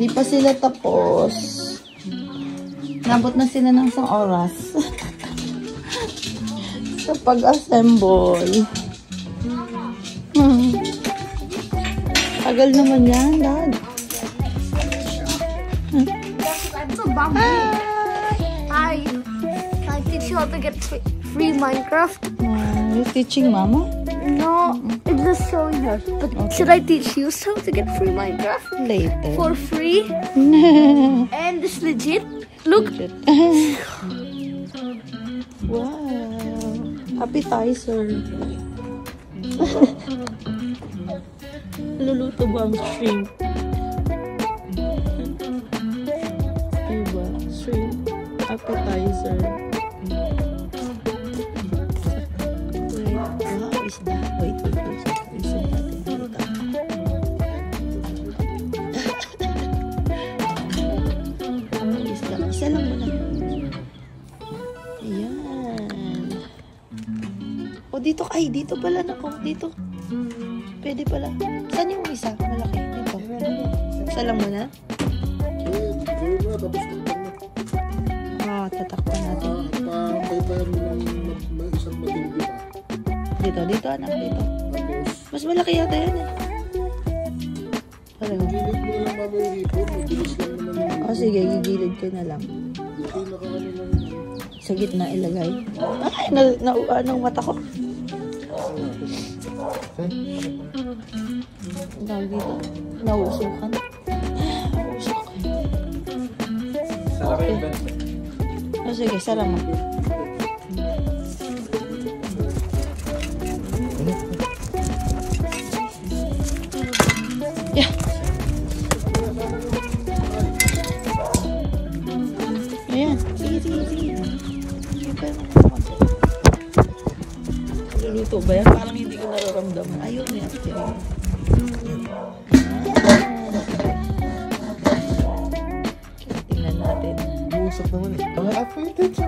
Di pa sila tapos. Nabot na sila ng isang oras. sa pag-assemble. Hmm. Tagal naman yan, Dad. Bamboo. Hi. Can I teach you how to get free, Minecraft? Uh, you teaching Mama? No, it's just showing her. But should I teach you how to get free Minecraft? Later. For free? and it's legit? Look. wow. Appetizer. Luluto ba ang shrimp? Diba? Shrimp. Appetizer. Wow, is that? Wait, wait, wait. Listen natin dito. Oh, isda. Isa muna. Ayan. O, dito. Ay, dito pala na ko. Dito. Pwede pala. Saan yung isa? Malaki. Dito. Isa lang muna. Eh, tapos. Dito, dito anak, dito. Mas malaki yata yan eh. Pareho. gilid mo na lang mama yung hipon. Mabilis lang naman yung O sige, gigilid ko na lang. Sa gitna ilagay. Ay, na, na, anong mata ko? Ang dito. Nauusukan. Usok. Okay. O sige, sara mo. Sige, sige, sige. Sige, pero konti. Luluto ba yan? Parang hindi ko nararamdaman. Ayun, yan. Yan. Tingnan natin. Buusap naman eh. Ang appointed sa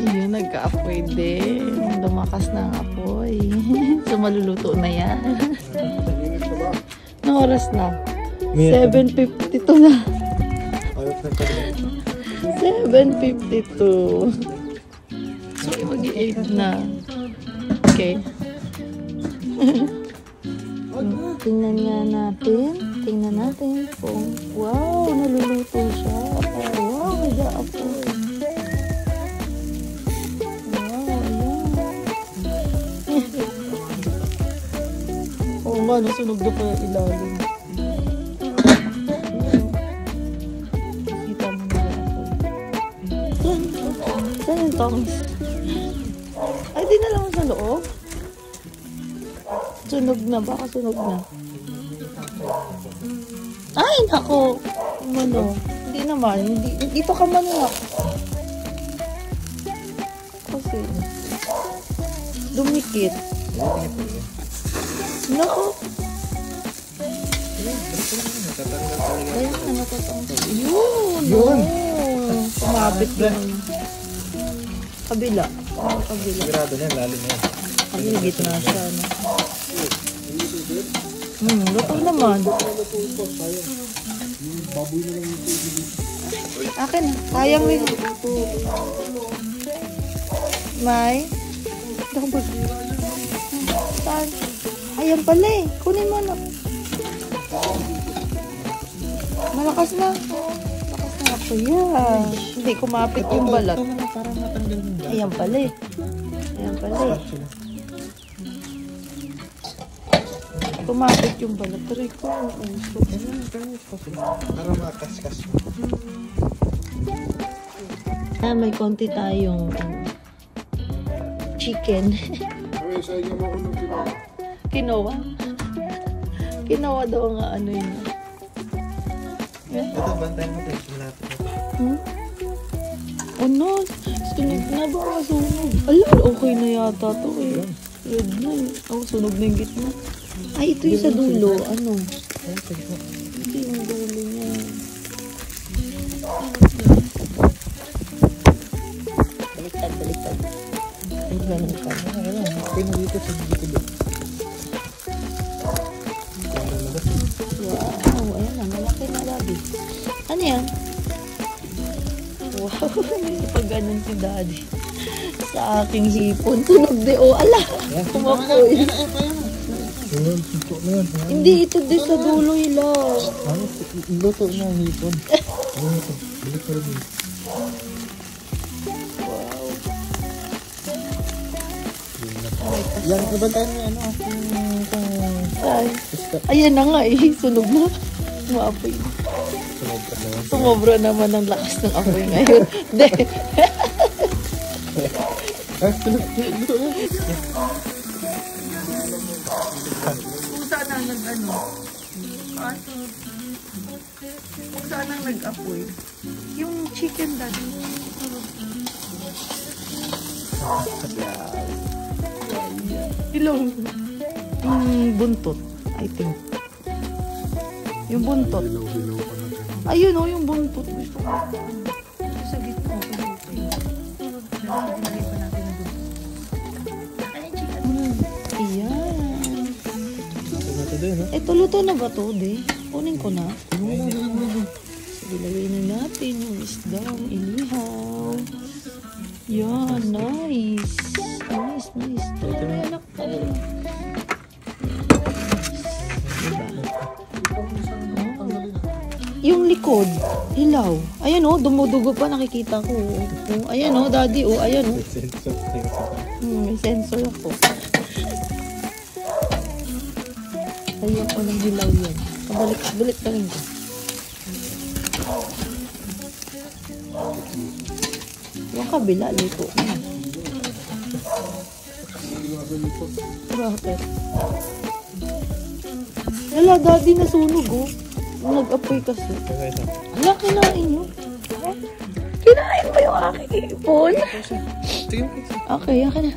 Ayun, nagka-apoy din. Lumakas na ang apoy. so, maluluto na yan. Anong oras na? 7.52 na. Ayot na. 7.52. So, mag-8 na. Okay. Tingnan nga natin. Tingnan natin kung, wow, naluluto siya. Wow, nag-aapoy. Wow, ayan. Oo nga, nasunog na pa yung ilalim. Tongs? Ay, di na lang sa loob. Sunog na. Baka sunog na. Ay, nako. Mano. Hindi naman. Hindi, dito ka man na. Kasi, dumikit. Nako. Ayan na, natatanggal. Yun! Yun. Kumapit yun. Kabila. Oh, kabila. Sigurado niya, lalim yan. Ang gitna siya, no? Hmm, luto naman. Akin na. Sayang rin. May? Ba? Saan? Ayan pala eh. Kunin mo na. Malakas na. Malakas na ako yan. Hindi kumapit yung balat. Parang natanggal mo. Ayan pala eh. Ayan pala eh. Kumapit yung balat. Uso. Para makaskas mo. Ah, may konti tayong ano, chicken. Sa inyo mo ako nung kinawa. Kinowa. Kinowa daw nga ano yun. Ito, bantay mo tayo. Hmm? Ano? Sunog na ba? Sunog. Ala, okay na yata to eh. Red na eh. Oh, sunog na yung gitna. Ay, ito yung sa dulo. Ano? Ito yung dulo niya. Baliktad, baliktad. Ay, ganun ka. Wala, stay mo dito sa dito ba? Wow, ayan na. Malaki na labi. Ano yan? Wow, pag ganun si daddy. Sa aking hipon. Tunog de, oh, ala. Kumakoy. Na. Hindi, ito di sa dulo ilaw. Ano? Luto na ang hipon. Balik ka rin. Yan, ibantayan mo ano, kung, kung Ay, ayan na nga eh. Sunog na. Umapoy. Sunod ka naman. Ang lakas ng apoy ngayon. Hindi. Eh, luto na. Kung saan ang nag-ano? Kaso, kung saan ang nag-apoy? Yung chicken dati. Ilong. Yung buntot, I think. Yung buntot. Na dyan. Ayun o, yung buntot. Gusto ko. Ito sa gitna. Okay, okay. Nilagay pa natin yung buntot. Hmm, Ayan. Ito luto na ba to, de? Kunin ko na. Sige, lagay na natin yung isdang inihaw. Yan, nice. Nice, nice. Ito na anak tayo. Diba? Yung likod, hilaw. Ayan oh, dumudugo pa, nakikita ko. Oh, ayan oh, daddy, oh, ayan oh. Hmm, may sensor ako. Ayaw ko ng hilaw yan. Kabalik, balik rin ko. Yung kabila, luto na. Bakit? Wala, daddy, nasunog oh. Nag-apoy kasi. Wala, kinain mo. Kinain mo yung aking ipon? Okay, akin na.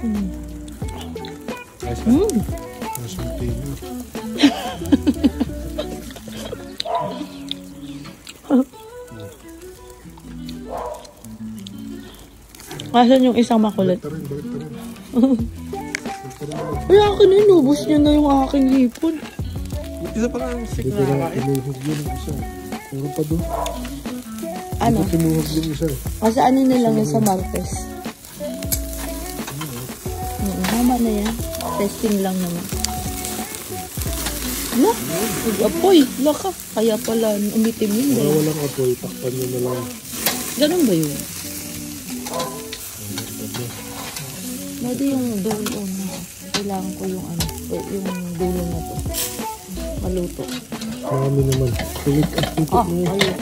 Mm. Mas matin na. Asan yung isang makulit? Wala ka na, inubos niya na yung aking hipon. Isa pa lang ko na kakain. kinuhog yun ang isa. Meron pa doon. Ano? Kinuhog yung isa. Kasi ano na lang yun sa Martes. Tama na yan. Testing lang naman. Wala, nag-apoy. Wala ka. Kaya pala, umitim yun. Para dahil- walang apoy, takpan nyo na lang. Ganun ba yun? Dati yung dulo na. Kailangan ko yung ano, eh, yung dulo na to. Maluto. Marami naman. Kulit at tutok Ah, na ayun.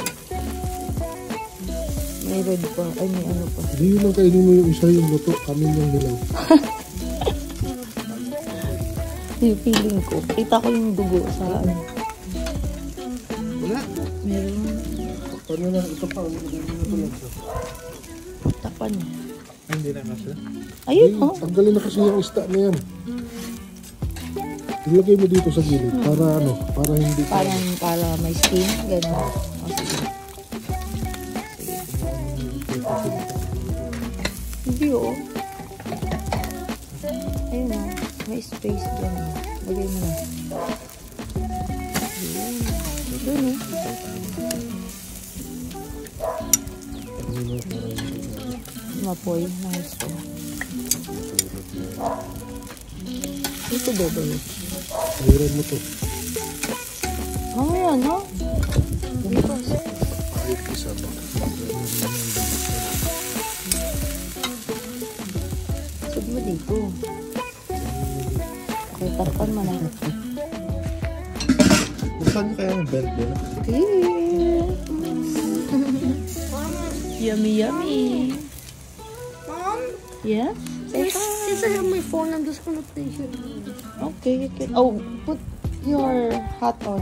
May red pa. Ay, may ano pa. Hindi yun lang kainin mo yung isa yung luto. Kamin yung hilaw. Yung feeling ko. Kita ko yung dugo sa ano. Wala. Meron. Nyo na. Ito pa. Ito pa lang siya. Tapan. Ay, Hindi na kasi. Ayun, oh. tanggalin na kasi yung ista na yan. Ilagay mo dito sa gilid para ano, para hindi ka... Parang para may skin. Ganun. Oh, sige. Hindi, oh. Ayun, oh. May space dyan. oh. Lagay mo na. Doon, oh. Mapoy na gusto. Ito ba ba yun? Ayun mo to. Mamaya, no? Bukas. Kahit isa ba. Sud mo dito. Okay, takpan mo na. Saan niyo kaya yung belt? Okay. yummy, yummy. Mom, Yeah? Say hi. Since I have my phone, I'm just gonna play here. Okay, you can. Oh, put your hat on.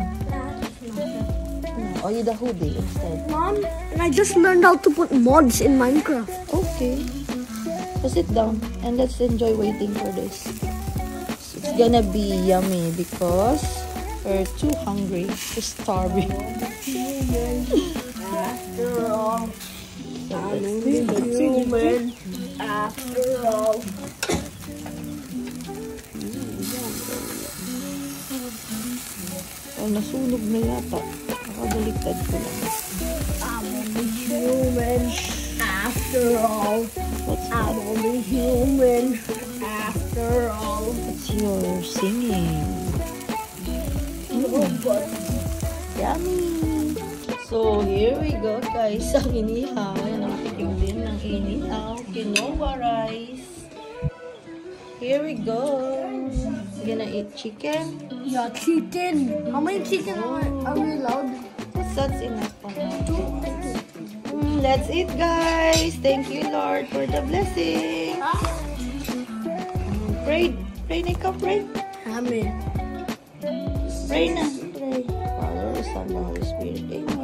No, or you the hoodie instead. Mom, and I just learned how to put mods in Minecraft. Okay. So sit down and let's enjoy waiting for this. It's gonna be yummy because we're too hungry, we're starving. After all, I'm human. After all. Parang nasunog na yata. Nakabaliktad ko lang. I'm only human after all. What's I'm that? only human after all. It's your singing. Oh, but Yummy! So, here we go guys sa inihaw. Yan ang tikim din ng inihaw. Quinoa rice. Here we go. Gonna eat chicken. yeah, chicken. How many chicken are, are we allowed? That's enough for now. Mm, let's eat guys. Thank you Lord for the blessing. Pray. Pray na ikaw, pray. Amen. Pray na. Pray. Father, Son, Holy Spirit. Amen.